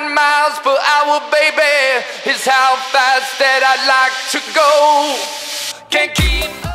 miles per hour, baby, is how fast that I'd like to go. Can't keep